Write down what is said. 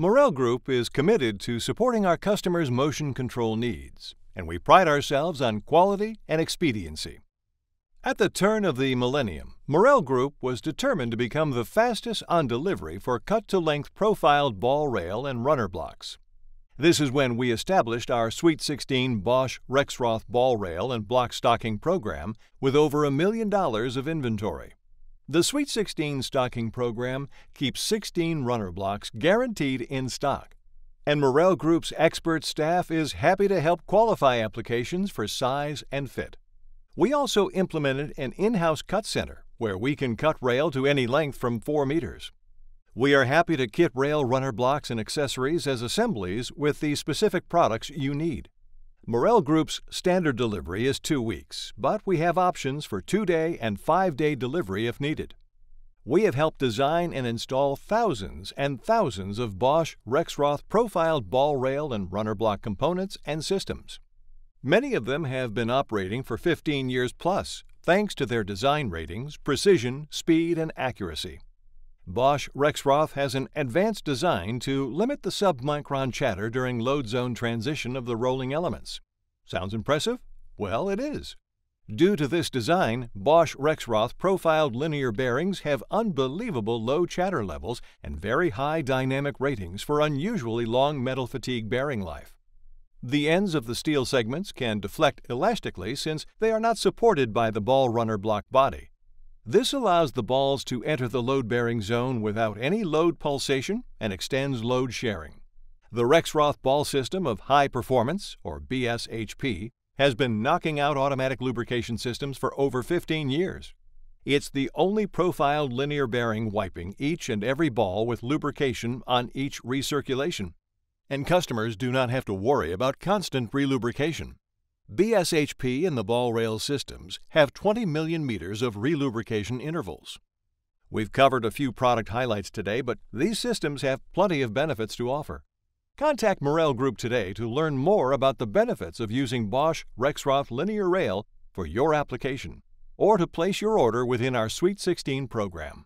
Morrell Group is committed to supporting our customers' motion control needs, and we pride ourselves on quality and expediency. At the turn of the millennium, Morrell Group was determined to become the fastest on delivery for cut-to-length profiled ball rail and runner blocks. This is when we established our Sweet 16 Bosch Rexroth ball rail and block stocking program with over a million dollars of inventory. The Sweet 16 stocking program keeps 16 runner blocks guaranteed in stock. And Morrell Group's expert staff is happy to help qualify applications for size and fit. We also implemented an in-house cut center where we can cut rail to any length from 4 meters. We are happy to kit rail runner blocks and accessories as assemblies with the specific products you need. Morrell Group's standard delivery is two weeks, but we have options for two day and five day delivery if needed. We have helped design and install thousands and thousands of Bosch Rexroth profiled ball rail and runner block components and systems. Many of them have been operating for 15 years plus, thanks to their design ratings, precision, speed, and accuracy. Bosch Rexroth has an advanced design to limit the submicron chatter during load zone transition of the rolling elements. Sounds impressive? Well, it is. Due to this design, Bosch Rexroth profiled linear bearings have unbelievable low chatter levels and very high dynamic ratings for unusually long metal fatigue bearing life. The ends of the steel segments can deflect elastically since they are not supported by the ball runner block body. This allows the balls to enter the load-bearing zone without any load pulsation and extends load sharing. The Rexroth ball system of high performance, or BSHP, has been knocking out automatic lubrication systems for over 15 years. It's the only profiled linear bearing wiping each and every ball with lubrication on each recirculation. And customers do not have to worry about constant relubrication. BSHP and the ball rail systems have 20 million meters of relubrication intervals. We've covered a few product highlights today, but these systems have plenty of benefits to offer. Contact Morrell Group today to learn more about the benefits of using Bosch Rexroth Linear Rail for your application or to place your order within our Sweet 16 program.